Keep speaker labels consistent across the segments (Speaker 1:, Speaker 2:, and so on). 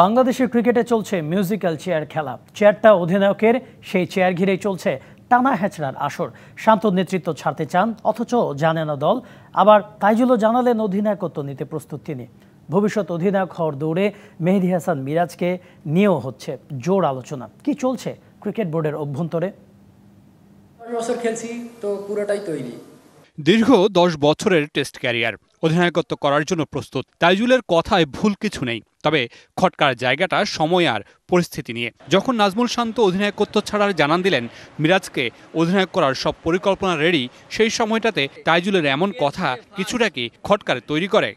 Speaker 1: বাংলাদেশের ক্রিকেটে চলছে মিউজিক্যাল চেয়ার খেলা। চেয়ারটা অধিনায়কের সেই চেয়ার ঘিরেই চলছে টানা হ্যাচড়ার আসর। শান্ত নেতৃত্ব ছাড়তে চান অথচ জানে না দল। আবার তাইজুলও জানালেন অধিনায়কত্ব নিতে প্রস্তুত তিনি। ভবিষ্যৎ অধিনায়ক হওয়ার দৌড়ে মেহেদি হাসান মিরাজকে নিয়েও হচ্ছে জোর আলোচনা। কি চলছে ক্রিকেট বোর্ডের অভ্যন্তরে?
Speaker 2: বছর খেলছি তো পুরোটাই তৈরি।
Speaker 3: দীর্ঘ দশ বছরের টেস্ট ক্যারিয়ার। অধিনায়কত্ব করার জন্য প্রস্তুত। তাইজুলের কথায় ভুল কিছু নেই, তবে খটকার জায়গাটা সময় আর পরিস্থিতি নিয়ে। যখন নাজমুল শান্ত অধিনায়কত্ব ছাড়ার জানান দিলেন, মিরাজকে অধিনায়ক করার সব পরিকল্পনা রেডি সেই সময়টাতে তাইজুলের এমন কথা কিছুটা কি খটকার তৈরি করে?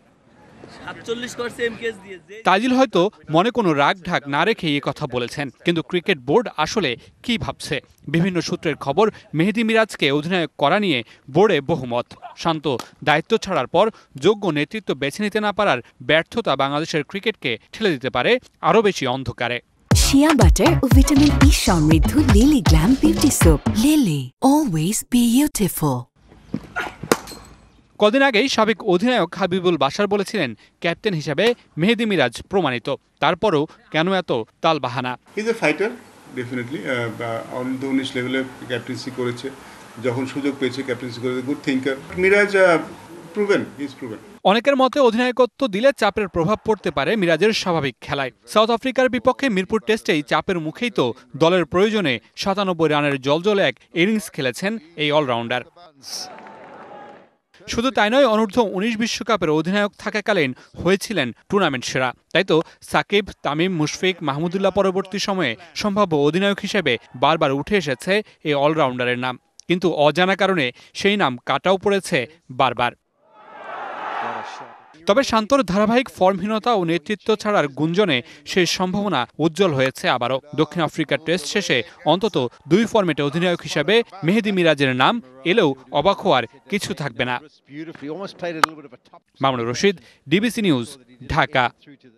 Speaker 3: তাজিল হয়তো মনে কোনো রাগ ঢাক না রেখে এই কথা বলেছেন কিন্তু ক্রিকেট বোর্ড আসলে কি ভাবছে? বিভিন্ন সূত্রের খবর মেহেদি মিরাজকে অধিনায়ক করা নিয়ে বোর্ডে বহুমত। শান্ত দায়িত্ব ছাড়ার পর যোগ্য নেতৃত্ব বেছে নিতে না পারার ব্যর্থতা বাংলাদেশের ক্রিকেটকে ঠেলে দিতে পারে আরও বেশি অন্ধকারে।
Speaker 4: শিয়া বাটার ও ভিটামিন ই সমৃদ্ধ Lily glam beauty soap Lily always beautiful
Speaker 3: কদিন আগেই সাবেক অধিনায়ক হাবিবুল বাশার বলেছিলেন ক্যাপ্টেন হিসাবে মেহেদি মিরাজ প্রমাণিত। তারপরও কেন এত তালবাহানা?
Speaker 5: ইজ এ ফাইটার ডেফিনেটলি উনিশ লেভেলে ক্যাপ্টেন্সি করেছে। যখন সুযোগ পেয়েছে ক্যাপ্টেন্সি করেছে good thinker Miraz proven is proven
Speaker 3: অনেকের মতে অধিনায়কত্ব দিলে চাপের প্রভাব পড়তে পারে মিরাজের স্বাভাবিক খেলায়। সাউথ আফ্রিকার বিপক্ষে মিরপুর টেস্টেই চাপের মুখেই তো দলের প্রয়োজনে সাতানব্বই রানের জলজলে এক ইনিংস খেলেছেন এই অলরাউন্ডার। শুধু তাই নয়, অনূর্ধ্ব উনিশ বিশ্বকাপের অধিনায়ক থাকাকালীন হয়েছিলেন টুর্নামেন্ট সেরা। তাই তো সাকিব, তামিম, মুশফিক, মাহমুদুল্লাহ পরবর্তী সময়ে সম্ভাব্য অধিনায়ক হিসেবে বারবার উঠে এসেছে এই অলরাউন্ডারের নাম। কিন্তু অজানা কারণে সেই নাম কাটাও পড়েছে বারবার। তবে শান্তর ধারাবাহিক ফর্মহীনতা ও নেতৃত্ব ছাড়ার গুঞ্জনে সেই সম্ভাবনা উজ্জ্বল হয়েছে আবারও। দক্ষিণ আফ্রিকার টেস্ট শেষে অন্তত দুই ফর্মেটে অধিনায়ক হিসেবে মেহেদি মিরাজের নাম এলেও অবাক হওয়ার কিছু থাকবে না। Mamunur Rashid DBC news Dhaka.